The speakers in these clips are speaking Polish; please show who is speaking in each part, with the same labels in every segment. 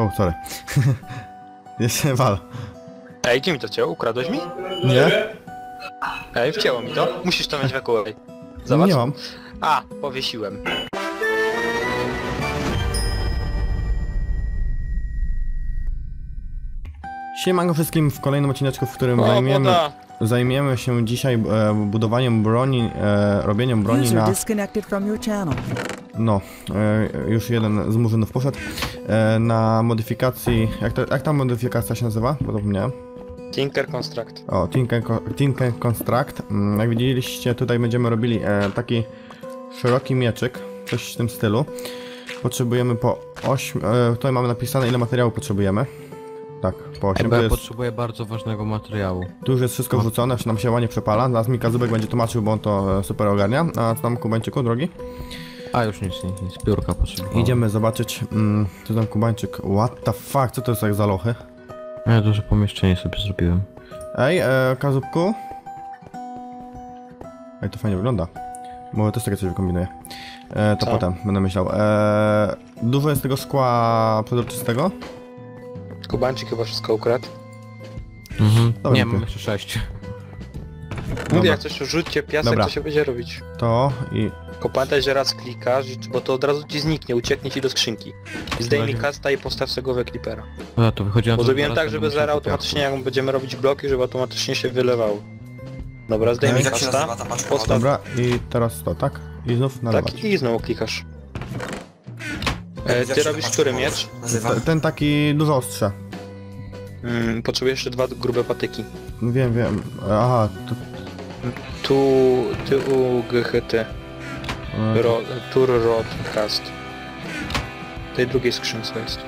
Speaker 1: O, sorry. Jeszcze wal.
Speaker 2: Ej, gdzie mi to ciało? Ukradłeś mi?
Speaker 1: Nie?
Speaker 2: Ej, wcięło mi to. Musisz to mieć w ekolej. Zobacz.
Speaker 1: Nie mam.
Speaker 2: A, powiesiłem.
Speaker 1: Siemanko wszystkim w kolejnym odcineczku, w którym
Speaker 2: O,
Speaker 1: zajmiemy,
Speaker 2: woda.
Speaker 1: zajmiemy się dzisiaj e, budowaniem broni, e, robieniem broni
Speaker 3: User
Speaker 1: na... No, e, już jeden z murzynów poszedł. E, na modyfikacji... Jak, to, jak ta modyfikacja się nazywa? Zapomniałem.
Speaker 2: Tinker Construct.
Speaker 1: O, Tinker, Tinker Construct. Mm, Jak widzieliście, tutaj będziemy robili e, taki szeroki mieczyk, coś w tym stylu. Potrzebujemy po 8... E, tutaj mamy napisane ile materiału potrzebujemy. Tak, po 8.
Speaker 4: Bo
Speaker 1: To
Speaker 4: ja potrzebuję bardzo ważnego materiału.
Speaker 1: tu już jest wszystko wrzucone, nam się ładnie przepala. Zaraz mi Kazubek będzie tłumaczył, bo on to super ogarnia. A co tam Kubańczyku, drogi?
Speaker 4: A już nic, nic, nic. Piórka potrzebuję.
Speaker 1: Idziemy zobaczyć, mm, co tam Kubańczyk. What the fuck, co to jest jak za lochy?
Speaker 4: Ja duże pomieszczenie sobie zrobiłem.
Speaker 1: Ej, e, Kazubku? Ej, to fajnie wygląda. Może też takie coś wykombinuję. E, to
Speaker 2: Co?
Speaker 1: potem będę myślał. E, dużo jest tego szkła przezroczystego?
Speaker 2: Kubańczyk chyba wszystko ukradł.
Speaker 4: Mhm.
Speaker 1: Dobra,
Speaker 4: nie, mam jeszcze sześć.
Speaker 2: Mówię, jak coś rzućcie piasek,
Speaker 1: Dobra.
Speaker 2: to się będzie robić.
Speaker 1: To i...
Speaker 2: Tylko pamiętaj, że raz klikasz, bo to od razu ci zniknie, ucieknie ci do skrzynki. Zdejmij kasta i postaw sobie go Clippera.
Speaker 4: No to wychodziłem
Speaker 2: Bo zrobiłem tak, żeby zaraz automatycznie, jak będziemy robić bloki, żeby automatycznie się wylewało. Dobra, zdejmij
Speaker 5: Jak się
Speaker 2: kasta.
Speaker 5: ta paczka?
Speaker 2: Postaw
Speaker 1: Dobra, i teraz to, tak? I znów nalewać.
Speaker 2: tak i znowu klikasz. E,
Speaker 5: Jak
Speaker 2: ty
Speaker 5: się ta
Speaker 2: robisz
Speaker 5: paczka
Speaker 2: który miecz?
Speaker 5: Nazywa?
Speaker 1: Ten taki dużo ostrze.
Speaker 2: Mm, potrzebujesz jeszcze dwa grube patyki.
Speaker 1: Wiem, wiem. Aha, to...
Speaker 2: Tu, ty u GHT. Ro, tur rod cast. W tej drugiej skrzynce jest.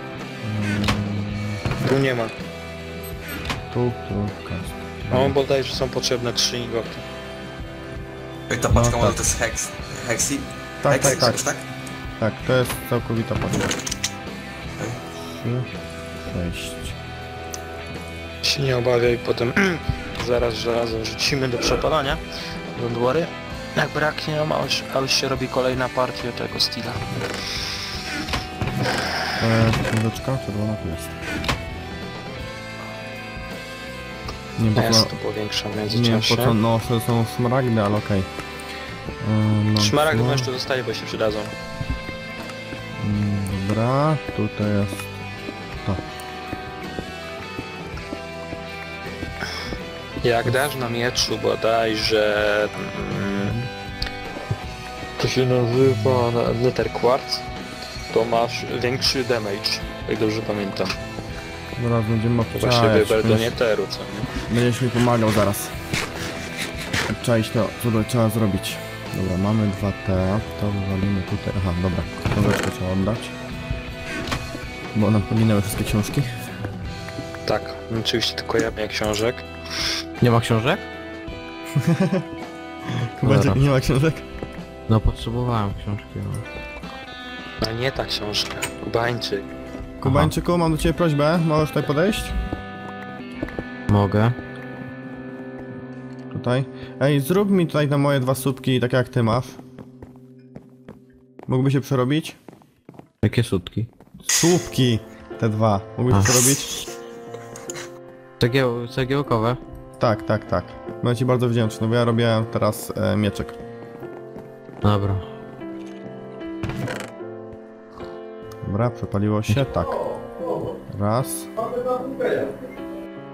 Speaker 1: mm,
Speaker 2: Tu nie ma.
Speaker 1: tu, tu, kast.
Speaker 2: No bodajże są potrzebne trzy ingoty.
Speaker 5: Jak ta paczka
Speaker 1: No, tak.
Speaker 5: to jest hex? Hexi?
Speaker 1: Tak,
Speaker 5: Hexi,
Speaker 1: tak, tak.
Speaker 5: coś tak?
Speaker 1: Tak, to jest całkowita paczka. Trzy, sześć.
Speaker 2: Się nie obawiaj, potem zaraz żelazo rzucimy do przepalania. Don't worry. Jak braknie, no, a już, a już się robi kolejna partia tego stila.
Speaker 1: E, książeczka czerwona tu jest. Nie wiem
Speaker 2: sobie to powiększam w
Speaker 1: nie wiem po co, no to są szmaragdy, ale okej. E, no, no,
Speaker 2: jeszcze zostaje, bo się przydadzą.
Speaker 1: mm, Dobra, tutaj jest to.
Speaker 2: Jak dasz na mieczu bodajże... Mm, się nazywa na- Letter Quartz, to masz większy damage, jak dobrze pamiętam.
Speaker 1: Zaraz będziemy
Speaker 2: To właśnie
Speaker 1: obczaić.
Speaker 2: wybel do
Speaker 1: będziesz-
Speaker 2: Nieteru, co nie?
Speaker 1: Będziesz mi pomagał zaraz. Obczaić to, co by trzeba zrobić. Dobra, mamy dwa te, to wywalimy tutaj. Aha, dobra, książeczkę trzeba oddać. Bo nam poginęły wszystkie książki.
Speaker 2: Tak, oczywiście tylko ja miałem książek.
Speaker 4: Nie ma książek?
Speaker 1: Chyba nie ma książek.
Speaker 4: No potrzebowałem książki. No.
Speaker 2: A nie ta książka, Kubańczyk.
Speaker 1: Kubańczyku, mam do ciebie prośbę, możesz tutaj podejść?
Speaker 4: Mogę.
Speaker 1: Tutaj. Ej, zrób mi tutaj te moje dwa słupki, takie jak ty masz. Mógłby się przerobić?
Speaker 4: Jakie sutki?
Speaker 1: Słupki! Te dwa. Mógłbyś
Speaker 4: Ach.
Speaker 1: przerobić?
Speaker 4: Cegieł, cegiełkowe?
Speaker 1: Tak, tak, tak. Będę ci bardzo wdzięczny, bo ja robię teraz e, mieczek.
Speaker 4: Dobra.
Speaker 1: Dobra, przepaliło się, tak. Raz.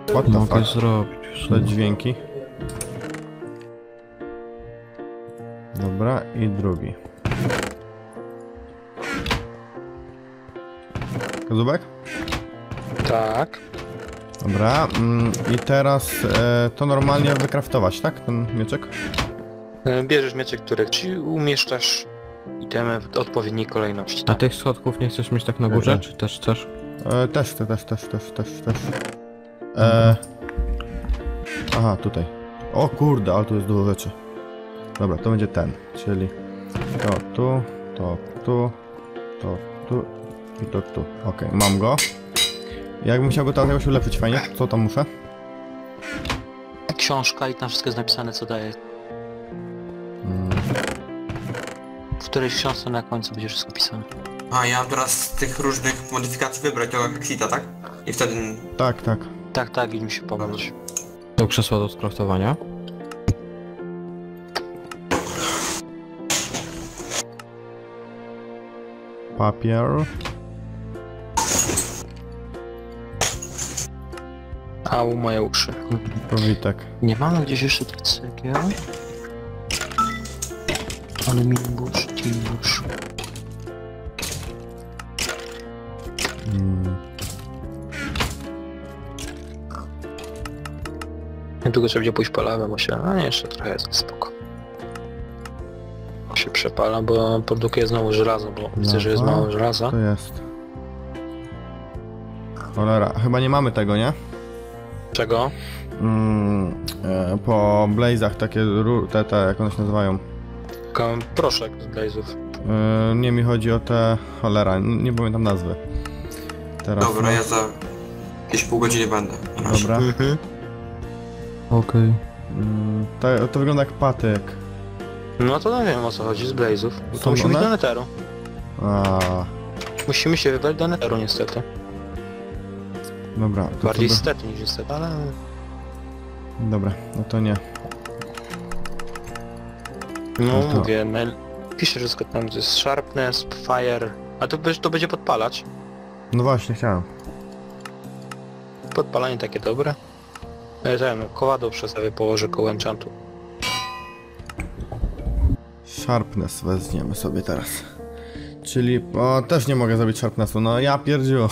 Speaker 1: What the
Speaker 4: Mogę
Speaker 1: fuck?
Speaker 4: zrobić.
Speaker 1: Te dźwięki. Dobra, i drugi. Kozubek?
Speaker 2: Tak.
Speaker 1: Dobra, mm, i teraz e, to normalnie wykraftować, tak? Ten mieczek?
Speaker 2: E, Bierzesz mieczek, który ci umieszczasz itemy w odpowiedniej kolejności.
Speaker 4: A
Speaker 2: Tak.
Speaker 4: tych schodków nie chcesz mieć tak na górze, czy też chcesz?
Speaker 1: E, też, te- też, też, też, też, też. E, aha, tutaj. O kurde, ale tu jest dużo rzeczy. Dobra, to będzie ten, czyli to tu, to tu, to tu i to tu. Okej, mam go. Jakbym chciał go teraz jakoś ulepszyć fajnie, co tam muszę?
Speaker 2: Książka i tam wszystko jest napisane, co daje. W którejś książce na końcu będzie wszystko pisane.
Speaker 5: A, ja mam teraz z tych różnych modyfikacji wybrać tego Hexita, tak? I wtedy...
Speaker 1: Tak, tak.
Speaker 2: Tak, tak, i mi się pomóc.
Speaker 4: To krzesła do skraftowania.
Speaker 1: Papier.
Speaker 2: Au, moje uszy.
Speaker 1: Powitek.
Speaker 2: Nie mamy gdzieś jeszcze tych cegieł? Aluminium burz, burz.
Speaker 1: Mm.
Speaker 2: Niedługo trzeba będzie pójść po lawę, bo się... A nie, jeszcze trochę jest spoko. Się przepala, bo produkuje znowu żelazo, bo widzę, że jest
Speaker 1: Lawa.
Speaker 2: mało żelaza.
Speaker 1: To jest. Cholera, chyba nie mamy tego, nie?
Speaker 2: Czego?
Speaker 1: Mm, e, po blazach takie ru- te, te, jak one się nazywają?
Speaker 2: Tylko proszek z blazów.
Speaker 1: E, nie mi chodzi o te cholera, nie pamiętam nazwy. Teraz.
Speaker 5: Dobra,
Speaker 1: no.
Speaker 5: ja za... Jakieś pół godziny będę.
Speaker 1: Dobra.
Speaker 2: Mhm.
Speaker 4: Okej.
Speaker 1: Mm, to, to wygląda jak patyk.
Speaker 2: No to nie wiem o co chodzi z blazów. To
Speaker 1: Są
Speaker 2: musimy iść
Speaker 1: one?
Speaker 2: do neteru.
Speaker 1: A,
Speaker 2: Musimy się wybrać do neteru niestety.
Speaker 1: dobra. To
Speaker 2: Bardziej
Speaker 1: to
Speaker 2: stety niż niestety, ale...
Speaker 1: by... Dobra, no to nie.
Speaker 2: No
Speaker 1: No to-
Speaker 2: mówię, mail... pisze wszystko tam, to jest sharpness, fire... A to, będzie- to będzie podpalać.
Speaker 1: No właśnie, chciałem.
Speaker 2: Podpalanie takie dobre. E, Ten, kowadło przez sobie położę koło enchantu.
Speaker 1: Sharpness weźmiemy sobie teraz. Czyli, o, też nie mogę zrobić sharpnessu, no ja pierdziu.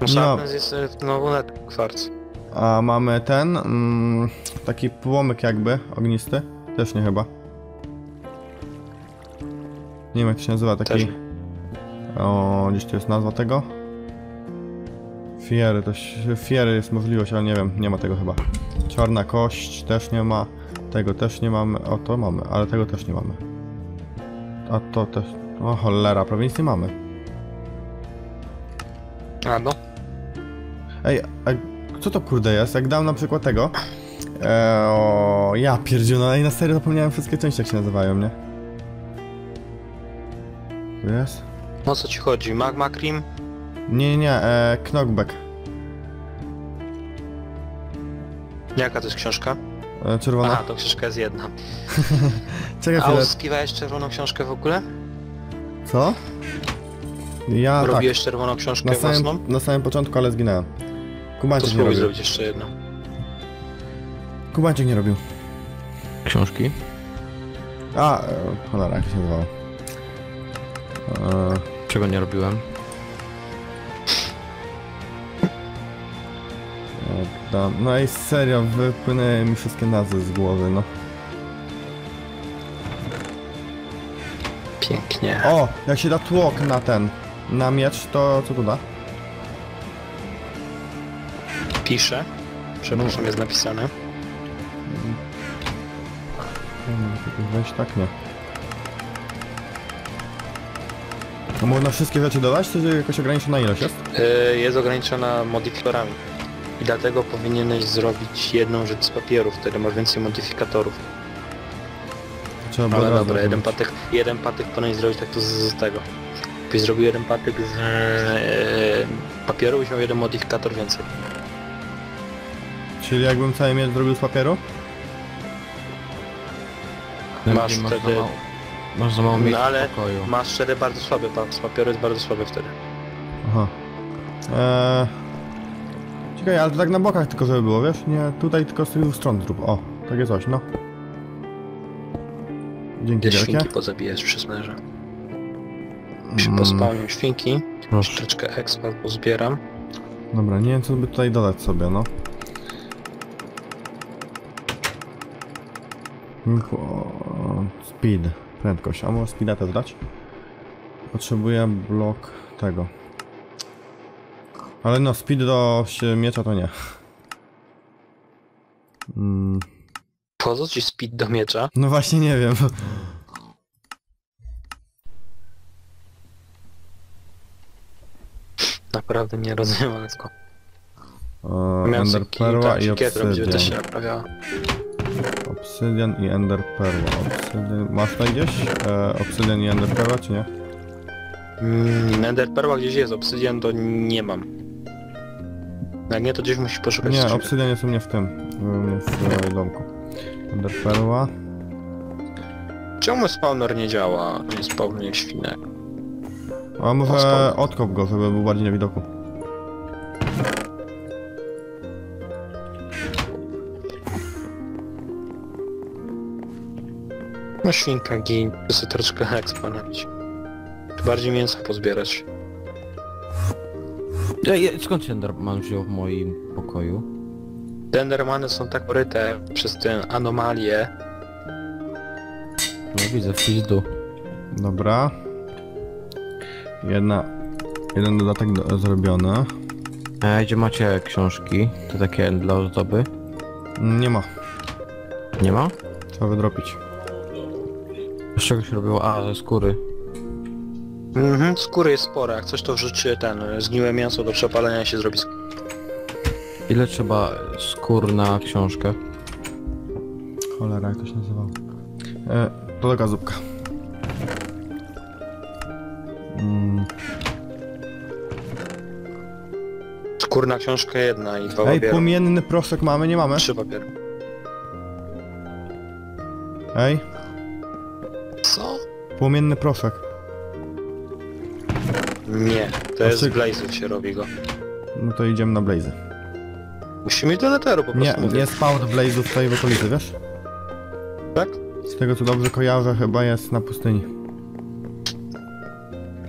Speaker 2: No sharpness jest e, no kwarc.
Speaker 1: A mamy ten, mm, taki płomyk jakby, ognisty. Też nie chyba. Nie wiem jak się nazywa, taki...
Speaker 2: Też.
Speaker 1: O, gdzieś tu jest nazwa tego? Fiery, to fiery jest możliwość, ale nie wiem, nie ma tego chyba. Czarna kość też nie ma. Tego też nie mamy. O, to mamy, ale tego też nie mamy. A to też... O cholera, prawie nic nie mamy.
Speaker 2: A no.
Speaker 1: Ej, a co to kurde jest? Jak dam na przykład tego... E, o, ja pierdziu, no i na serio zapomniałem wszystkie części jak się nazywają, nie? Tu jest?
Speaker 2: O co ci chodzi? Magma cream?
Speaker 1: Nie, nie, e, knockback.
Speaker 2: Jaka to jest książka?
Speaker 1: E, czerwona.
Speaker 2: Aha, to książka jest jedna.
Speaker 1: Czekaj
Speaker 2: A
Speaker 1: chwilę.
Speaker 2: uskiwałeś czerwoną książkę w ogóle?
Speaker 1: Co? Ja tak.
Speaker 2: Robiłeś czerwoną książkę
Speaker 1: Na
Speaker 2: własną?
Speaker 1: samym, na samym początku, ale zginęłem.
Speaker 2: To
Speaker 1: Kubańczyk nie
Speaker 2: spróbuj
Speaker 1: robił.
Speaker 2: zrobić jeszcze jedną.
Speaker 1: Kubańczyk nie robił.
Speaker 4: Książki.
Speaker 1: A, e, cholera, jak się nazywało. E,
Speaker 4: Czego nie robiłem?
Speaker 1: No i serio, wypłynęły mi wszystkie nazwy z głowy, no.
Speaker 2: Pięknie.
Speaker 1: O, jak się da tłok na ten, na miecz, to co tu da?
Speaker 2: Piszę. Przepraszam, jest napisane.
Speaker 1: Weź tak, nie. No można wszystkie rzeczy dodać, czy jakoś ograniczona ilość jest?
Speaker 2: Yy, jest ograniczona modyfikatorami. I dlatego powinieneś zrobić jedną rzecz z papieru, wtedy masz więcej modyfikatorów.
Speaker 1: Trzeba
Speaker 2: Ale dobra, jeden
Speaker 1: robić.
Speaker 2: patyk, jeden patyk powinien zrobić tak to z, z tego. Byś zrobił jeden patyk z yy, papieru, byś miał jeden modyfikator więcej.
Speaker 1: Czyli jakbym cały miecz zrobił z papieru?
Speaker 2: Masz
Speaker 4: masz,
Speaker 2: wtedy-
Speaker 4: mało, masz za mało
Speaker 2: No
Speaker 4: miejsca
Speaker 2: ale
Speaker 4: w pokoju.
Speaker 2: masz cztery bardzo słabe, pa- z papieru jest bardzo słaby wtedy.
Speaker 1: Aha. Eee... Czekaj, ale to tak na bokach tylko żeby było, wiesz? Nie, tutaj tylko z tych stron zrób. O, takie coś, no. Dzięki
Speaker 2: Gdzie
Speaker 1: wielkie.
Speaker 2: świnki pozabijać przy smerze. Przy
Speaker 1: Mm,
Speaker 2: świnki,
Speaker 4: Proszę.
Speaker 2: troszeczkę expa pozbieram.
Speaker 1: Dobra, nie wiem co by tutaj dodać sobie, no. Info- Speed, prędkość. A może speeda też dać? Potrzebuję blok tego. Ale no, speed do miecza to nie. Mm,
Speaker 2: Po co ci speed do miecza?
Speaker 1: no właśnie nie wiem.
Speaker 2: Naprawdę nie rozumiem, ale.
Speaker 1: E,
Speaker 2: Miałem
Speaker 1: Ender
Speaker 2: taki-
Speaker 1: Perła
Speaker 2: tak,
Speaker 1: i
Speaker 2: się
Speaker 1: Obsydian. Obsydian i Ender Perła. Obsydian... Masz tutaj gdzieś? E, obsydian i Ender Perła, czy nie?
Speaker 2: Mm, Nether Perła gdzieś jest, obsydian to nie mam. Jak nie, to gdzieś musisz poszukać
Speaker 1: Nie, obsydian jest u mnie w tym, u mnie w e, domku. Enderperła.
Speaker 2: Czemu spawner nie działa? Nie spawnuje świnek.
Speaker 1: A może odkop go, żeby był bardziej na widoku.
Speaker 2: No świnka gin, to sobie troszkę expa nabić. Czy bardziej mięsa pozbierać.
Speaker 4: Ej, skąd się Enderman wziął w moim pokoju?
Speaker 2: Dendermany są tak poryte przez tę anomalię.
Speaker 4: No widzę, w pizdu.
Speaker 1: Dobra. Jedna... Jeden dodatek do, zrobiony.
Speaker 4: Ej, gdzie macie książki? To takie dla ozdoby?
Speaker 1: Nie ma.
Speaker 4: Nie ma?
Speaker 1: Trzeba wydropić.
Speaker 4: Z czego się robiło? A, ze skóry.
Speaker 2: Mhm, skóry jest spore, jak coś to wrzuci ten, zgniłe mięso do przepalenia się zrobi sk-
Speaker 4: Ile trzeba skór na książkę?
Speaker 1: Cholera, jak to się nazywało. E, to taka zupka. Mm.
Speaker 2: Skórna książka jedna i dwa
Speaker 1: Ej,
Speaker 2: papiery.
Speaker 1: płomienny proszek mamy, nie mamy?
Speaker 2: Trzy papiery.
Speaker 1: Ej? Płomienny proszek.
Speaker 2: Nie, to jest z Blaze'ów się robi go.
Speaker 1: No to idziemy na Blazy.
Speaker 2: Musimy iść do Netheru po
Speaker 1: Nie,
Speaker 2: prostu mówię.
Speaker 1: nie spawn Blaze'ów tutaj w okolicy, wiesz?
Speaker 2: Tak?
Speaker 1: Z tego co dobrze kojarzę, chyba jest na pustyni.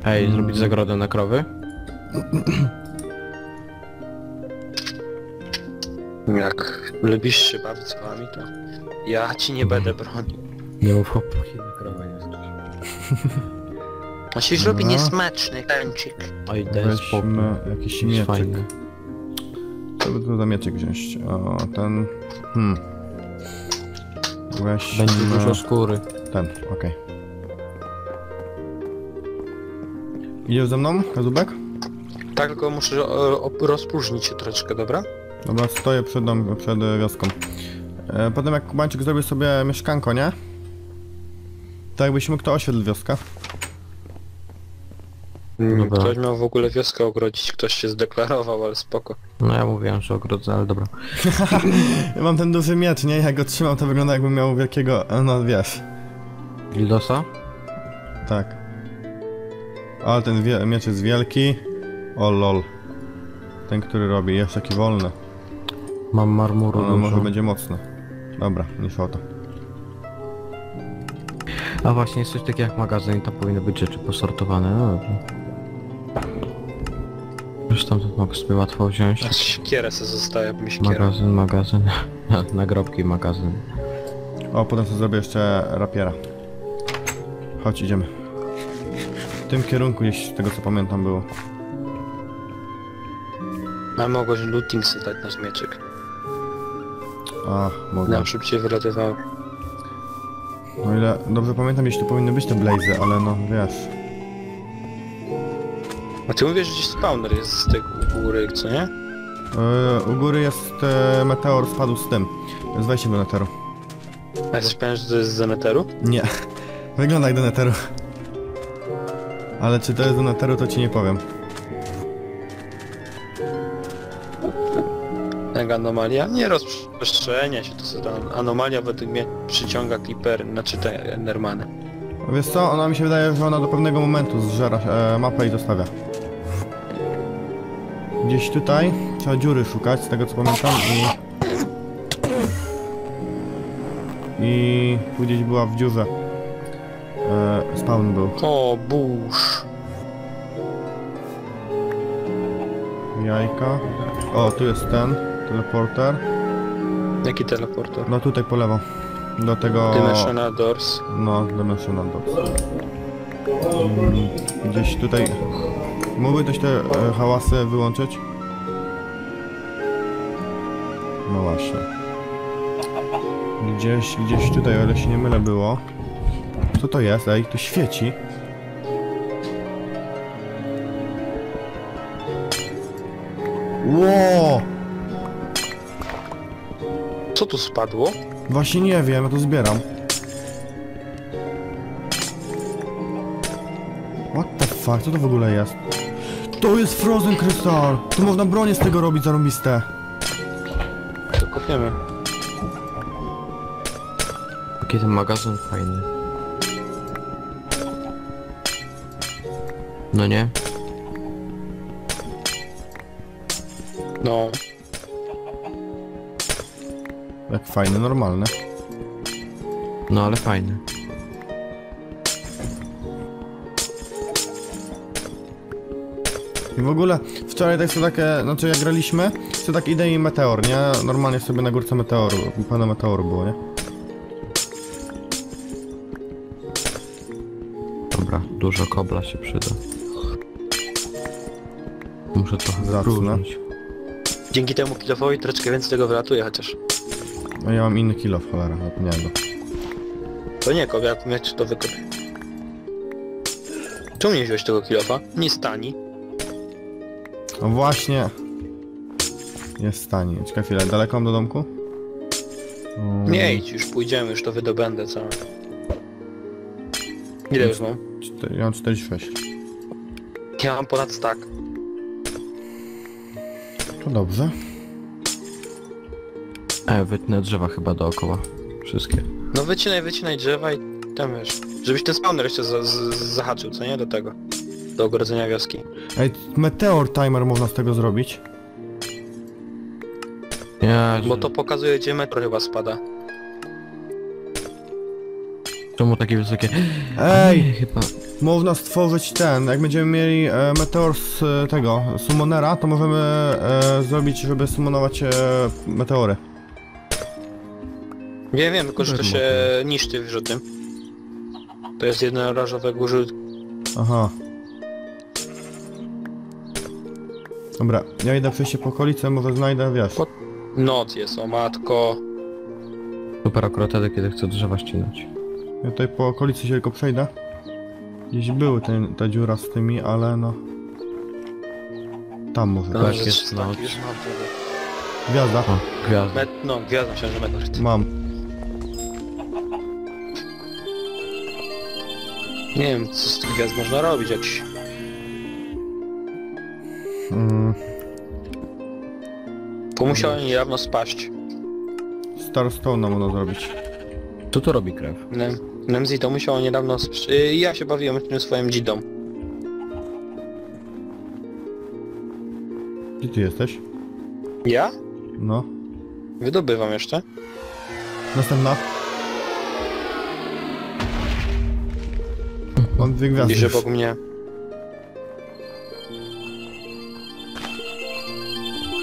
Speaker 4: Ej,
Speaker 1: Mm.
Speaker 4: zrobić zagrodę na krowy?
Speaker 2: Jak lubisz się bawić z wami, to ja ci nie będę bronił.
Speaker 4: Nie mów chłopaki na krowę nie chcesz.
Speaker 2: On się robi
Speaker 1: No.
Speaker 2: niesmaczny kęcik.
Speaker 4: Oj, spokój.
Speaker 1: Weźmy jakiś
Speaker 4: Jest
Speaker 1: mieczyk.
Speaker 4: fajny.
Speaker 1: Co by tu za mieczyk wziąć? O, ten... Hmm. Weźmy...
Speaker 4: Będzie dużo skóry.
Speaker 1: Ten, okej. Idziesz ze mną, Kazubek?
Speaker 2: Tak, tylko muszę e, rozpróżnić się troszeczkę, dobra?
Speaker 1: Dobra, stoję przed, dom, przed wioską. E, potem jak Kubańczyk zrobi sobie mieszkanko, nie? To jakbyś mógł to osiedl wioskę.
Speaker 4: Dobra.
Speaker 2: Ktoś miał w ogóle wioskę ogrodzić, ktoś się zdeklarował, ale spoko.
Speaker 4: No ja mówiłem, że ogrodzę, ale dobra.
Speaker 1: Ja mam ten duży miecz, nie? Jak go trzymam, to wygląda jakbym miał wielkiego, e, no wiesz.
Speaker 4: Gildosa?
Speaker 1: Tak. Ale ten wie, miecz jest wielki. O lol. Ten, który robi, jest taki wolny.
Speaker 4: Mam marmuru
Speaker 1: On
Speaker 4: dużo.
Speaker 1: może będzie mocny. Dobra, nie o to.
Speaker 4: A właśnie, jest coś takiego jak magazyn i tam powinny być rzeczy posortowane, no dobrze. Już tam to mogę sobie łatwo wziąć.
Speaker 2: Ja siekierę se zostaje, bo mi siekiera.
Speaker 4: Magazyn, magazyn. Nagrobki, magazyn.
Speaker 1: O, potem sobie zrobię jeszcze rapiera. Chodź, idziemy. W tym kierunku gdzieś, z tego co pamiętam, było.
Speaker 2: A mogłeś looting sobie dać nasz mieczyk.
Speaker 1: A, mogę.
Speaker 2: Nam szybciej wylatywało.
Speaker 1: No ile dobrze pamiętam, gdzieś tu powinny być te blazy, ale no wiesz.
Speaker 2: A ty mówisz, że gdzieś spawner jest z tej góry, co nie?
Speaker 1: Yy, u góry jest e, meteor, spadł z tym. Z wejściem do neteru.
Speaker 2: A jesteś pewien, że to jest z Netheru?
Speaker 1: Nie. Wygląda jak do neteru. Ale czy to jest do neteru, to ci nie powiem.
Speaker 2: Jak anomalia? Nie rozprzestrzenia się, to jest anomalia według mnie przyciąga clipper, znaczy te Endermany.
Speaker 1: Wiesz co, ona mi się wydaje, że ona do pewnego momentu zżera e, mapę i zostawia. Gdzieś tutaj trzeba dziury szukać, z tego co pamiętam i... I gdzieś była w dziurze. E, spawn był.
Speaker 2: O, burz!
Speaker 1: Jajka. O, tu jest ten, teleporter.
Speaker 2: Jaki teleporter?
Speaker 1: No tutaj po lewo. Do tego...
Speaker 2: Dimensional Doors.
Speaker 1: No, Dimensional Doors. Mm, Gdzieś tutaj... Mógłby ktoś te e, hałasy wyłączyć? No właśnie. Gdzieś, gdzieś tutaj, o ile się nie mylę, było. Co to jest? Ej, to świeci. Ło!
Speaker 2: Tu spadło?
Speaker 1: Właśnie nie wiem, ja to zbieram. What the fuck? co to w ogóle jest? To jest Frozen Crystal! Tu można bronię z tego robić zarąbiste.
Speaker 2: To kopiemy.
Speaker 4: Jaki ten magazyn fajny. No nie?
Speaker 2: No.
Speaker 1: Jak fajne, normalne.
Speaker 4: No ale fajny.
Speaker 1: I w ogóle wczoraj tak sobie takie, znaczy jak graliśmy, to tak idę i meteor, nie? Normalnie sobie na górce meteoru, pełno meteoru było, nie?
Speaker 4: Dobra, dużo kobla się przyda. Muszę trochę wypróżnić.
Speaker 2: Dzięki temu kilofowi troszeczkę więcej tego wylatuje chociaż.
Speaker 1: No ja mam inny kilo w cholera, zapomniałem go.
Speaker 2: To nie kop, jak mieć to wykop. Czemu nie wziąłeś tego kilofa? Nie stani.
Speaker 1: No właśnie. Jest stanie. Czekaj chwilę, daleko mam do domku? Um,
Speaker 2: Nie idź, już pójdziemy, już to wydobędę całe. Ile już mam?
Speaker 1: cztery- Ja mam 46.
Speaker 2: Ja mam ponad stack.
Speaker 1: To dobrze.
Speaker 4: E, wytnę drzewa chyba dookoła. Wszystkie.
Speaker 2: No wycinaj, wycinaj drzewa i tam wiesz. Żebyś ten spawner jeszcze za, z, zahaczył, co nie? Do tego. Do ogrodzenia wioski.
Speaker 1: Ej, meteor timer można z tego zrobić.
Speaker 4: Ja,
Speaker 2: Bo to pokazuje gdzie metro chyba spada.
Speaker 4: Czemu takie wysokie?
Speaker 1: Ej!
Speaker 4: Nie, chyba...
Speaker 1: Można stworzyć ten, jak będziemy mieli e, meteor z e, tego, summonera, to możemy e, zrobić, żeby summonować e, meteory.
Speaker 2: Wiem, wiem, tylko że to się niszczy wyrzuty. To jest jednorazowy użyt.
Speaker 1: Aha. Dobra, ja idę przejść się po okolicy, może znajdę, wiesz.
Speaker 2: Po- Noc jest, o matko.
Speaker 4: Super akurat wtedy, kiedy chcę drzewa ścinać.
Speaker 1: Ja tutaj po okolicy się tylko przejdę. Gdzieś były te, ta dziura z tymi, ale no... Tam może.
Speaker 4: Tak, jest noc.
Speaker 1: Gwiazda.
Speaker 4: O, gwiazda.
Speaker 2: Met, no, gwiazda myślałem, że metr.
Speaker 1: Mam.
Speaker 2: Nie wiem, co z tych gwiazd można robić, jakiś...
Speaker 1: Mm,
Speaker 2: To musiało niedawno spaść.
Speaker 1: Starstone można zrobić.
Speaker 4: Co tu robi krew?
Speaker 2: Nem- Nemzi to musiało niedawno spaść. Y, Ja się bawiłem tym swoim dzidą.
Speaker 1: Gdzie ty jesteś?
Speaker 2: Ja?
Speaker 1: No.
Speaker 2: Wydobywam jeszcze.
Speaker 1: Następna. Mam dwie gwiazdy. Już.
Speaker 2: obok mnie.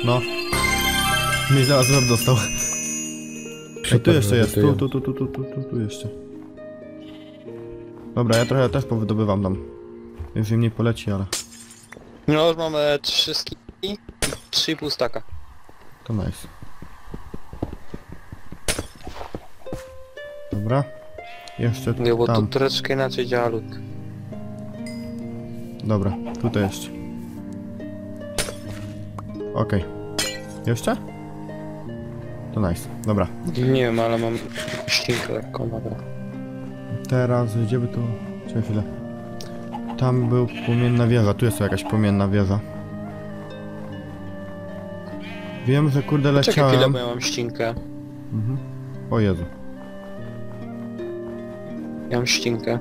Speaker 1: No. Mi zaraz rok dostał. Ej, tu jeszcze jest, tu, tu, tu, tu, tu, tu, tu, tu jeszcze. Dobra, ja trochę też powydobywam tam. Już im nie poleci, ale
Speaker 2: No już mamy trzy ski i 3,5 staka.
Speaker 1: to nice. Dobra. Jeszcze
Speaker 2: Nie, bo to
Speaker 1: tam.
Speaker 2: troszeczkę inaczej działa lód.
Speaker 1: Dobra, tutaj jeszcze. Okej. Jeszcze? To nice. Dobra.
Speaker 2: Nie wiem, ale mam ścinkę lekką, dobra.
Speaker 1: Teraz gdzie by to... Czekaj chwilę. Tam był płomienna wieża, tu jest jakaś płomienna wieża. Wiem, że kurde
Speaker 2: Czekaj chwilę,
Speaker 1: leciałem.
Speaker 2: bo ja mam ścinkę.
Speaker 1: Mhm. O Jezu.
Speaker 2: Ja mam ścinkę.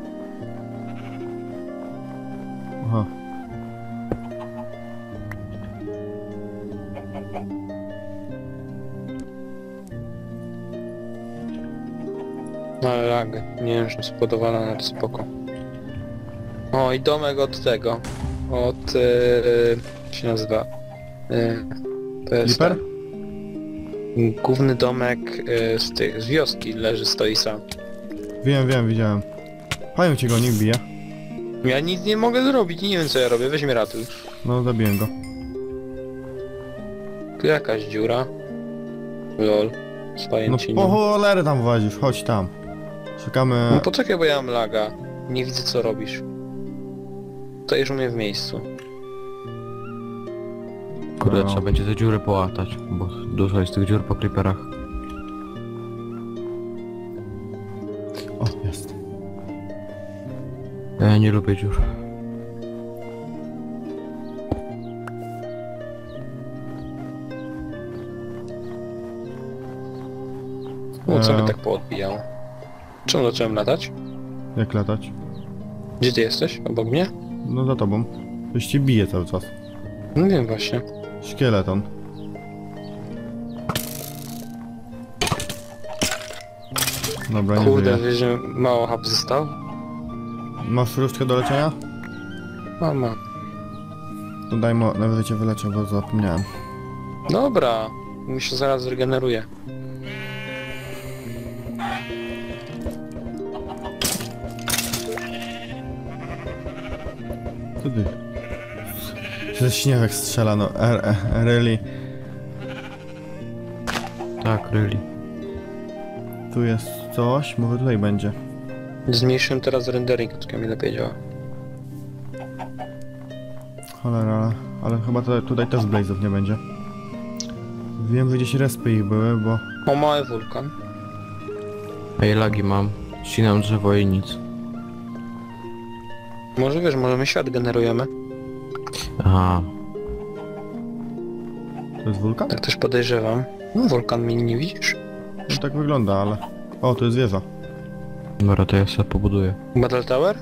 Speaker 2: Nie wiem, że spodowana, ale spoko. O i domek od tego. Od... Yy, jak się nazywa? Yy, to jest...
Speaker 1: Liper?
Speaker 2: Główny domek yy, z, tych, z wioski leży, stoi sam.
Speaker 1: Wiem, wiem, widziałem. Pająk cię go nie bije.
Speaker 2: Ja nic nie mogę zrobić, nie wiem co ja robię, weź mnie ratuj.
Speaker 1: No, zabiłem go.
Speaker 2: Tu jakaś dziura. Lol. Z
Speaker 1: No po tam włazisz, chodź tam. Szukamy...
Speaker 2: No poczekaj, bo ja mam laga. Nie widzę co robisz. To już mnie w miejscu.
Speaker 4: Kurde,
Speaker 1: no.
Speaker 4: trzeba będzie te dziury połatać, bo dużo jest tych dziur po creeperach.
Speaker 1: O, jest.
Speaker 4: Ja nie lubię dziur.
Speaker 2: O, co
Speaker 1: by
Speaker 2: e, tak Czemu zacząłem latać?
Speaker 1: Jak latać?
Speaker 2: Gdzie ty jesteś? Obok mnie?
Speaker 1: No za tobą. Coś ci bije cały czas.
Speaker 2: No wiem właśnie.
Speaker 1: Szkieleton. Dobra, nie
Speaker 2: Kurde, wiesz, że mało hub został?
Speaker 1: Masz różdżkę do leczenia?
Speaker 2: Mama.
Speaker 1: To daj mu, najwyżej cię wyleczę, bo zapomniałem.
Speaker 2: Dobra. Mi się zaraz zregeneruje.
Speaker 1: Co ty? Ze śniewek strzela, no. Er, er, really.
Speaker 4: Tak, really.
Speaker 1: Tu jest coś, może tutaj będzie.
Speaker 2: Zmniejszyłem teraz rendering, tylko mi lepiej działa.
Speaker 1: Cholera, ale chyba to, tutaj też blazów nie będzie. Wiem, że gdzieś respy ich były, bo...
Speaker 2: O, mały wulkan.
Speaker 4: Ej, lagi mam. Ścinam drzewo i nic.
Speaker 2: Może wiesz, może my świat generujemy?
Speaker 4: Aha.
Speaker 1: To jest wulkan?
Speaker 2: Tak też podejrzewam. No, wulkan mi nie widzisz?
Speaker 1: No tak wygląda, ale... O, to jest wieża.
Speaker 4: Dobra, to ja sobie pobuduję.
Speaker 2: Battle Tower?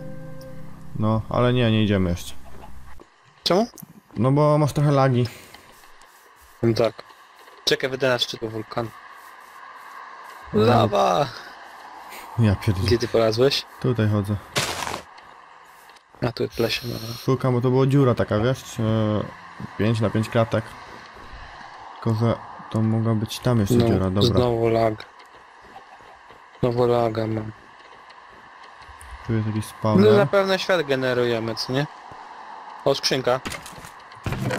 Speaker 1: No, ale nie, nie idziemy jeszcze.
Speaker 2: Czemu?
Speaker 1: No bo masz trochę lagi.
Speaker 2: No tak. Czekaj, wydę na szczyt wulkan. Lawa!
Speaker 1: Ja pierdzielę.
Speaker 2: Gdzie ty polazłeś?
Speaker 1: Tutaj chodzę.
Speaker 2: A tu w lesie, no.
Speaker 1: Szukam, bo to była dziura taka, wiesz? 5 na 5 klatek. Tylko, że to mogła być tam jeszcze dziura,
Speaker 2: no
Speaker 1: dobra.
Speaker 2: znowu lag. Znowu laga mam.
Speaker 1: Tu jest jakiś
Speaker 2: No
Speaker 1: spawner.
Speaker 2: zapewne świat generujemy, co nie? O, skrzynka.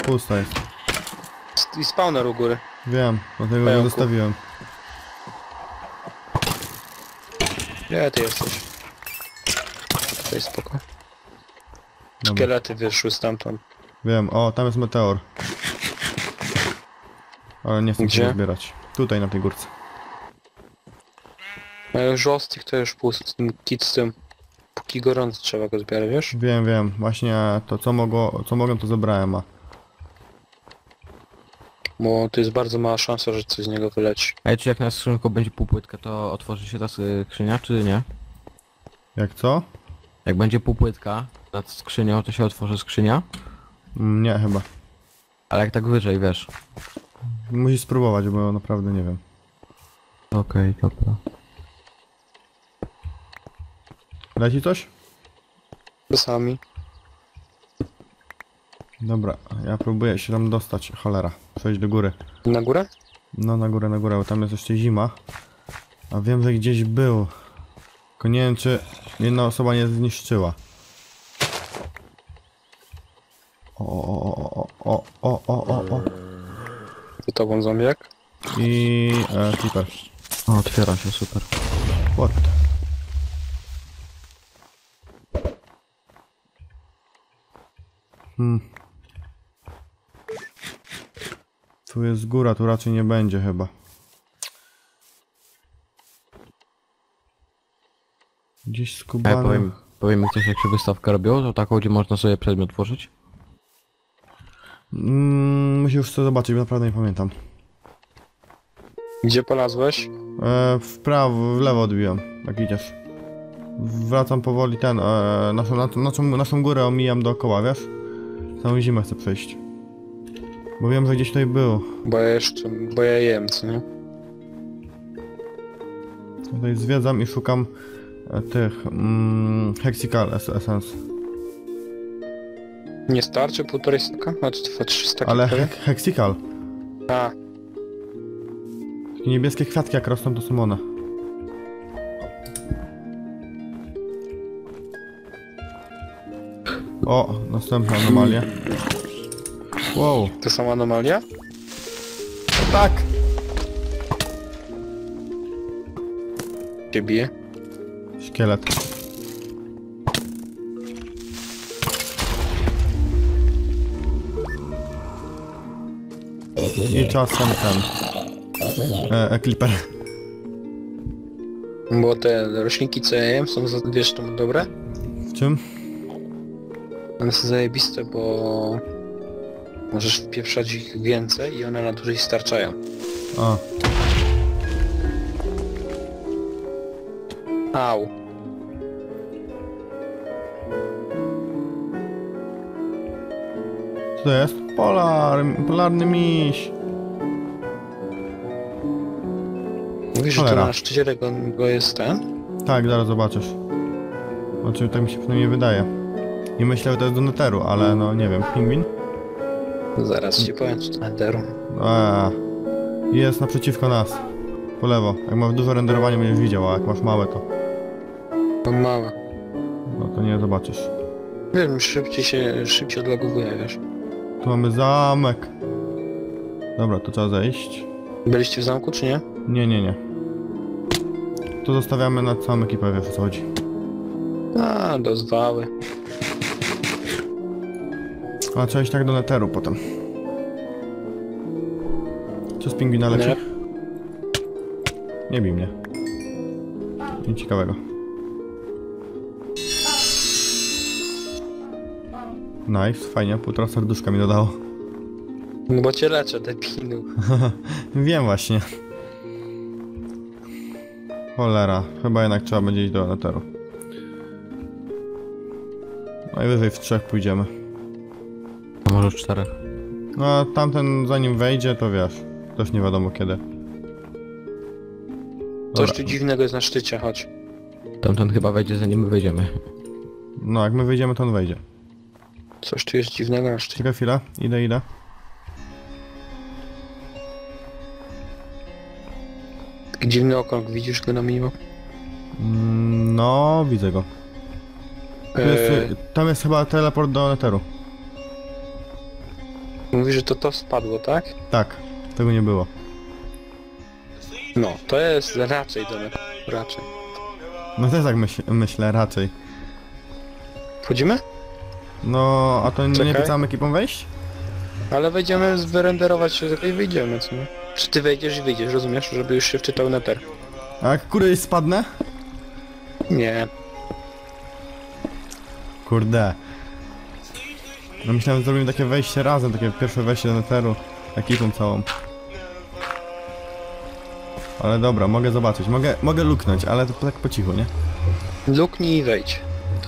Speaker 1: Pusta jest.
Speaker 2: I spawner u góry.
Speaker 1: Wiem, dlatego go
Speaker 2: Pająku.
Speaker 1: zostawiłem.
Speaker 2: Gdzie ty jesteś? Tutaj spoko.
Speaker 1: Dobra.
Speaker 2: Szkielety wyszły stamtąd.
Speaker 1: Wiem, o, tam jest meteor. Ale nie chcę
Speaker 2: Gdzie?
Speaker 1: się zbierać. Tutaj na tej górce.
Speaker 2: A już ostych to już tym kit z tym. Póki gorący trzeba go zbierać, wiesz?
Speaker 1: Wiem, wiem, właśnie to co mogło, co mogłem to zebrałem, a
Speaker 2: Bo to jest bardzo mała szansa, że coś z niego wyleci.
Speaker 4: Ej, czy jak na skrzynku będzie półpłytka, to otworzy się ta skrzynia, czy nie?
Speaker 1: jak co?
Speaker 4: Jak będzie półpłytka nad skrzynią, to się otworzy skrzynia?
Speaker 1: Mm, Nie, chyba.
Speaker 4: Ale jak tak wyżej, wiesz.
Speaker 1: Musisz spróbować, bo naprawdę nie wiem.
Speaker 4: Okej, dobra.
Speaker 1: Leci coś?
Speaker 2: Czasami.
Speaker 1: Dobra, ja próbuję się tam dostać, cholera. Przejść do góry.
Speaker 2: Na górę?
Speaker 1: No na górę, na górę, bo tam jest jeszcze zima. A wiem, że gdzieś był. Tylko nie wiem, czy jedna osoba nie zniszczyła. O, o, o, o, o, o, o, o.
Speaker 2: Za tobą zombiak?
Speaker 1: I e, creeper.
Speaker 4: O, otwiera się, super.
Speaker 1: What? Hmm. Tu jest góra, tu raczej nie będzie chyba. Gdzieś
Speaker 4: Ej,
Speaker 1: skubany.
Speaker 4: powiem, powiem mi ktoś jak się wystawkę robiło, to taką, gdzie można sobie przedmiot włożyć?
Speaker 1: Mm, muszę już to zobaczyć, bo naprawdę nie pamiętam.
Speaker 2: Gdzie polazłeś?
Speaker 1: E, w prawo, w lewo odbiłem, jak idziesz. Wracam powoli ten, e, naszą, na- naszą, naszą górę omijam dookoła, wiesz? Całą zimę chcę przejść. Bo wiem, że gdzieś tutaj był.
Speaker 2: Bo ja jeszcze, bo ja jem, co nie?
Speaker 1: Tutaj zwiedzam i szukam e, tych mm, Hexical es- Essence.
Speaker 2: Nie starczy półtorej staka? Dwa, trzy staki
Speaker 1: Ale
Speaker 2: prawie?
Speaker 1: he Hexical.
Speaker 2: A,
Speaker 1: Takie niebieskie kwiatki jak rosną to są one. O, następna anomalia. Wow.
Speaker 2: to sama anomalia?
Speaker 1: Tak!
Speaker 2: Cię bije?
Speaker 1: Szkielet. I czasem ten. E, e, Clipper.
Speaker 2: Bo te roślinki co ja jem są, za- wiesz, to dobre?
Speaker 1: W czym?
Speaker 2: One są zajebiste, bo możesz wpieprzać ich więcej i one na dłużej starczają.
Speaker 1: A.
Speaker 2: Au.
Speaker 1: Co to jest? Polar, polarny miś.
Speaker 2: Mówisz, że to na szczycie tego go jest ten?
Speaker 1: Tak, zaraz zobaczysz. Znaczy, tak mi się przynajmniej wydaje. I myślę, że to jest do neteru, ale no nie wiem. Pingwin?
Speaker 2: Zaraz ci powiem, co to Enderu.
Speaker 1: Eee, jest naprzeciwko nas. Po lewo. Jak masz dużo renderowania będziesz widział, a jak masz małe to...
Speaker 2: To małe.
Speaker 1: No to nie zobaczysz.
Speaker 2: Wiem, szybciej się, szybciej odlogowuje, wiesz.
Speaker 1: Tu mamy zamek. Dobra, to trzeba zejść.
Speaker 2: Byliście w zamku, czy nie?
Speaker 1: Nie, nie, nie. Tu zostawiamy na całą ekipę, wiesz o co chodzi.
Speaker 2: A, dozwały.
Speaker 1: A trzeba iść tak do neteru potem. Co z pingwina leci?
Speaker 2: Nie.
Speaker 1: Nie bij mnie. Nic ciekawego. Nice, fajnie, półtora serduszka mi dodało.
Speaker 2: No bo cię leczę, debilu.
Speaker 1: Wiem właśnie. Cholera, chyba jednak trzeba będzie iść do neteru. Najwyżej w trzech pójdziemy.
Speaker 4: A może w czterech.
Speaker 1: No a tamten zanim wejdzie, to wiesz. Też nie wiadomo kiedy.
Speaker 2: Coś tu dziwnego jest na szczycie, chodź.
Speaker 4: Tamten chyba wejdzie zanim my wejdziemy.
Speaker 1: No jak my wyjdziemy, to on wejdzie.
Speaker 2: Coś tu jest dziwnego na szczycie.
Speaker 1: Czekaj chwilę, idę, idę.
Speaker 2: Taki dziwny okrąg, widzisz go na mimo?
Speaker 1: Mm, No, widzę go. Tu jest,
Speaker 2: Eee,
Speaker 1: tam jest chyba teleport do neteru.
Speaker 2: mówisz, że to to spadło, tak?
Speaker 1: Tak, tego nie było.
Speaker 2: No, to jest raczej do neteru, raczej.
Speaker 1: No też tak myśl, myślę, raczej.
Speaker 2: Wchodzimy?
Speaker 1: No, a to nie
Speaker 2: Czekaj.
Speaker 1: nie całą ekipą wejść?
Speaker 2: Ale wejdziemy wyrenderować się tylko i wyjdziemy, co nie? Czy ty wejdziesz i wyjdziesz, rozumiesz? Żeby już się wczytał neter.
Speaker 1: A jak któryś spadnę?
Speaker 2: Nie.
Speaker 1: Kurde. No myślałem, że zrobimy takie wejście razem, takie pierwsze wejście do neteru. Ekipą całą. Ale dobra, mogę zobaczyć. Mogę, mogę luknąć, ale to tak po cichu, nie?
Speaker 2: Luknij i wejdź.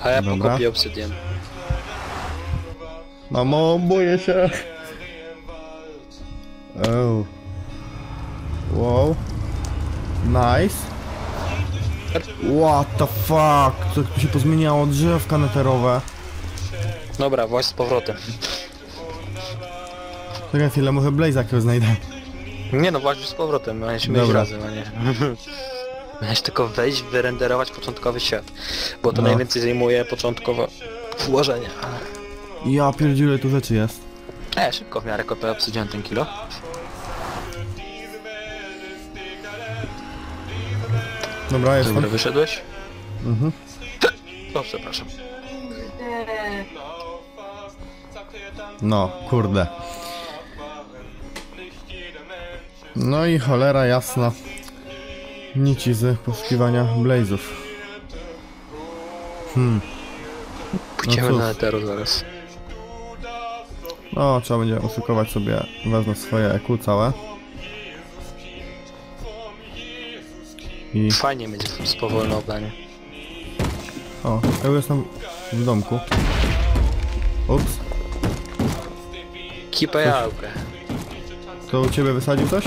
Speaker 2: A ja
Speaker 1: Dobra.
Speaker 2: pokopię obsydian.
Speaker 1: Mamo, boję się. Oh. Wow. Nice. What the fuck? Co tu się pozmieniało? Drzewka neterowe.
Speaker 2: Dobra, właśnie z powrotem.
Speaker 1: Czekaj chwilę, może Blaze jakiegoś znajdę.
Speaker 2: Nie no, właśnie z powrotem, mieliśmy iść
Speaker 1: Dobra.
Speaker 2: razem, a nie. Miałeś tylko wejść, wyrenderować początkowy świat. Bo to
Speaker 1: No.
Speaker 2: najwięcej zajmuje początkowe włożenie.
Speaker 1: Ja pierdziule tu rzeczy jest.
Speaker 2: E, szybko w miarę kopię obsydian ten kilo.
Speaker 1: Dobra, jestem.
Speaker 2: Dobra, wyszedłeś?
Speaker 1: Mhm.
Speaker 2: O, przepraszam.
Speaker 1: No, kurde. No i cholera jasna. Nici z poszukiwania Blazów. Hmm.
Speaker 2: Pójdziemy
Speaker 1: cóż.
Speaker 2: na Eteru zaraz.
Speaker 1: No, trzeba będzie oszukować sobie, wezmę swoje EQ całe. I...
Speaker 2: Fajnie będzie z powolnowanie.
Speaker 1: O, ja już jestem w domku. Ups.
Speaker 2: Kipę jałkę.
Speaker 1: To u ciebie wysadził coś?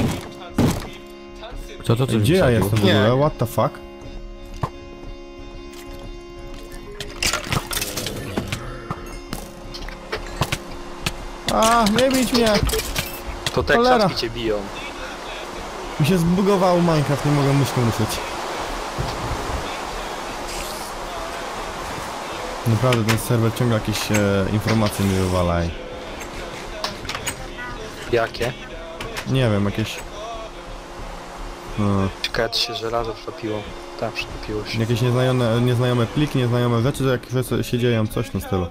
Speaker 4: Co to coś
Speaker 1: Gdzie ja
Speaker 4: wysadził?
Speaker 1: jestem w
Speaker 2: Nie.
Speaker 1: ogóle? What the fuck? A, nie bić mnie!
Speaker 2: To te
Speaker 1: Cholera.
Speaker 2: cię biją.
Speaker 1: Mi się zbugował Minecraft, nie mogę myszką ruszyć. Naprawdę ten serwer ciągle jakieś e, informacje mi wywala i...
Speaker 2: Jakie?
Speaker 1: Nie wiem, jakieś... No,
Speaker 2: się żelazo przepiło. Tak, przepiło się.
Speaker 1: jakieś nieznajome, nieznajome pliki, nieznajome rzeczy, że jakieś rzeczy się dzieją, coś tym stylu.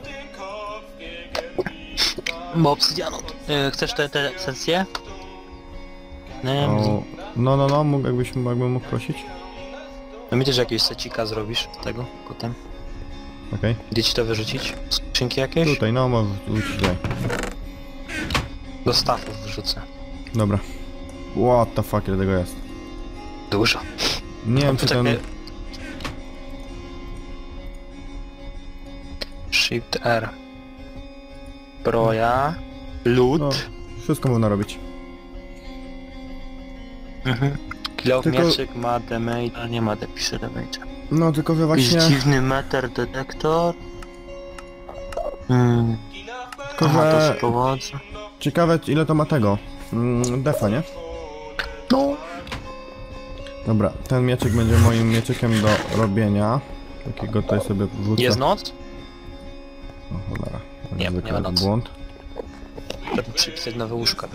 Speaker 2: Ma obsydianot. E, chcesz te, te esencje? Nie,
Speaker 1: no, no, no, mógł, jakbyś, jakbym mógł prosić?
Speaker 2: no myślisz, też jakiegoś secika zrobisz tego kotem?
Speaker 1: Okej.
Speaker 2: Gdzie ci to wyrzucić? Skrzynki jakieś?
Speaker 1: Tutaj, no, może wrócić tutaj.
Speaker 2: Do stafów wyrzucę.
Speaker 1: Dobra. What the fuck, ile tego jest?
Speaker 2: Dużo.
Speaker 1: Nie wiem, no
Speaker 2: czy
Speaker 1: ten...
Speaker 2: Shift R. Broja. Loot.
Speaker 1: No, wszystko można robić.
Speaker 2: Mhm. Kill
Speaker 1: Tylko-
Speaker 2: mieczyk ma damage, a nie ma depisze damage.
Speaker 1: No tylko, że właśnie...
Speaker 2: dziwny meter detektor. Hmm.
Speaker 1: Tylko,
Speaker 2: Aha, to powodzi.
Speaker 1: Ciekawe ile to ma tego. Mm, defa, nie?
Speaker 2: No.
Speaker 1: Dobra, ten mieczyk będzie moim mieczykiem do robienia. Takiego tutaj sobie wrzucę.
Speaker 2: Jest noc?
Speaker 1: O cholera.
Speaker 2: Nie, nie ma nocy.
Speaker 1: Błąd.
Speaker 2: Żeby przypisać nowe łóżka.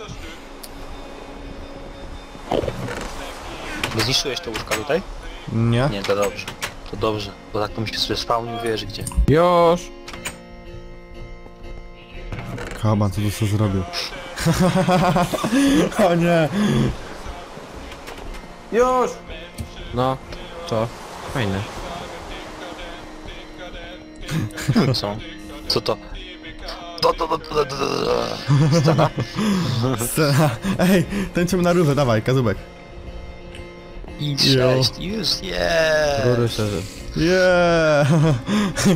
Speaker 2: Bo Zniszczyłeś te łóżka tutaj?
Speaker 1: Nie?
Speaker 2: Nie, to dobrze. To dobrze, bo tak to mi się sobie spawnił, wiesz gdzie.
Speaker 4: Już!
Speaker 1: Kaban, co tu sobie zrobił? o nie!
Speaker 5: Już!
Speaker 4: No, co? Fajne.
Speaker 2: Co? Co to? Scena?
Speaker 1: Scena. Ej, tańczymy na różę, dawaj, kazubek.
Speaker 2: I
Speaker 1: Jo.
Speaker 2: sześć, już, yeah!
Speaker 4: Góry se...
Speaker 1: Yeah!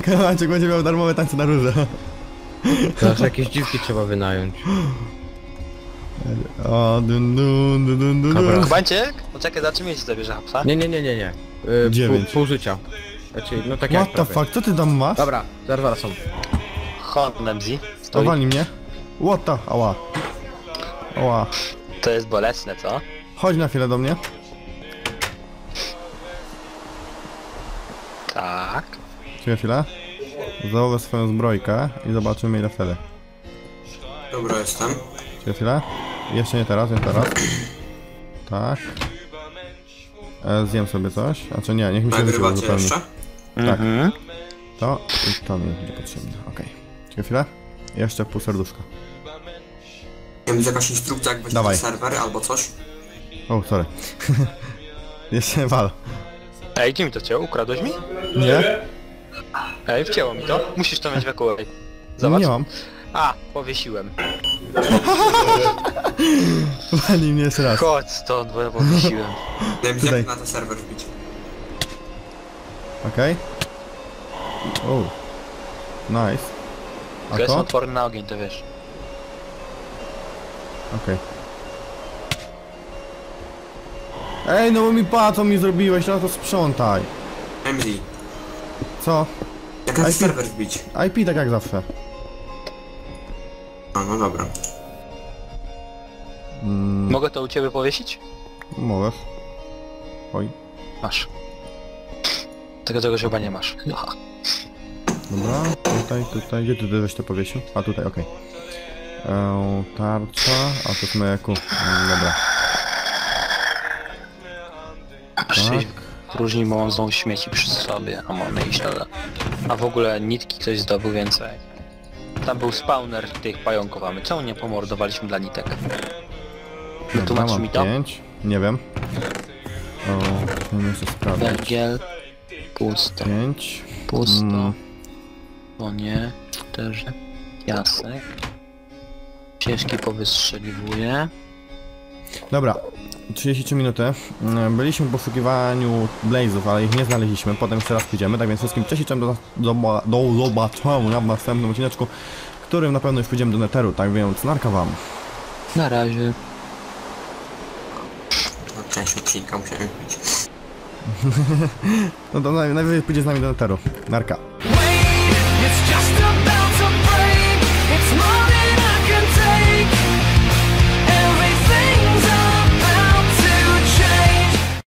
Speaker 1: Kabanciek będzie miał darmowe tańce na różę.
Speaker 4: Teraz jakieś dziwki trzeba wynająć.
Speaker 1: O, dun dun dun dun dun
Speaker 4: Dobra.
Speaker 1: dun.
Speaker 2: Kubańczyk? Poczekaj, za czym jeździ zabierze hapsa?
Speaker 4: Nie, nie, nie, nie, nie. Yy,
Speaker 1: Dziewięć.
Speaker 4: Pół, pół życia. Znaczy, no tak jak
Speaker 1: What the
Speaker 4: prawie.
Speaker 1: fuck, co ty tam masz?
Speaker 4: Dobra, zaraz wracam.
Speaker 2: Honem
Speaker 1: To
Speaker 2: Stoi.
Speaker 1: walnij mnie. What the... Ała. Ała.
Speaker 2: To jest bolesne, co?
Speaker 1: Chodź na chwilę do mnie.
Speaker 2: Tak.
Speaker 1: Czekaj chwilę. Założę swoją zbrojkę i zobaczymy ile wtedy.
Speaker 5: Dobra, jestem.
Speaker 1: Czekaj chwilę. Jeszcze nie teraz, nie teraz. Tak. E, zjem sobie coś. A czy nie, niech mi się
Speaker 5: Nagrywacie
Speaker 1: zupełnie.
Speaker 5: jeszcze?
Speaker 1: Tak.
Speaker 2: Mhm.
Speaker 1: To i to mi będzie potrzebne. Okej. Czekaj chwilę. Jeszcze pół serduszka.
Speaker 5: Nie wiem, jakaś instrukcja jak na serwer albo coś?
Speaker 1: O, sorry. Jeszcze wal.
Speaker 2: Ej, gdzie mi to wcięło? Ukradłeś mi?
Speaker 1: Nie?
Speaker 2: Ej, wcięło mi to. Musisz to mieć w eku. Zobacz.
Speaker 1: Nie mam.
Speaker 2: A, powiesiłem.
Speaker 1: Walnij mnie jeszcze raz.
Speaker 2: Chodź stąd, bo ja powiesiłem.
Speaker 5: Nie wiem, jak na ten serwer wbić.
Speaker 1: Okej. O. Nice. A
Speaker 2: To jest
Speaker 1: to?
Speaker 2: otworny na ogień, to wiesz.
Speaker 1: Okej. Ej, no bo mi pa, co mi zrobiłeś, no to sprzątaj.
Speaker 5: MZ.
Speaker 1: Co?
Speaker 5: Jak na serwer wbić?
Speaker 1: IP tak jak zawsze.
Speaker 5: A, no dobra.
Speaker 1: Mm,
Speaker 2: Mogę to u ciebie powiesić?
Speaker 1: możesz. Oj.
Speaker 2: Masz. Tego czegoś chyba nie masz. Aha.
Speaker 1: Dobra, tutaj, tutaj, gdzie ty weź to powiesił? A tutaj, okej. Okay. Tarcza, a to jest meku. Mm, Dobra.
Speaker 2: Bo mam znowu śmieci przy sobie, a mamy iść na... A w ogóle nitki ktoś zdobył więcej. Tam był spawner tych pająków, a my czemu nie pomordowaliśmy dla nitek? Wytłumacz mi to?
Speaker 1: pięć. Nie wiem. O, jeszcze sprawdzić.
Speaker 2: Węgiel. Pusto.
Speaker 1: Pięć.
Speaker 2: Pusto.
Speaker 1: Mm,
Speaker 2: O nie. Też. Jasek. Ciężki powystrzeliwuje.
Speaker 1: Dobra, 33 minuty. Mm, Byliśmy w poszukiwaniu blazów, ale ich nie znaleźliśmy. Potem jeszcze raz pójdziemy. Tak więc wszystkim cześć i do, do, do zobaczenia w następnym odcineczku, którym na pewno już pójdziemy do neteru. Tak więc narka wam.
Speaker 2: Na razie.
Speaker 5: No, część odcinka musiałem wbić.
Speaker 1: No to naj, najwyżej pójdzie z nami do neteru. Narka.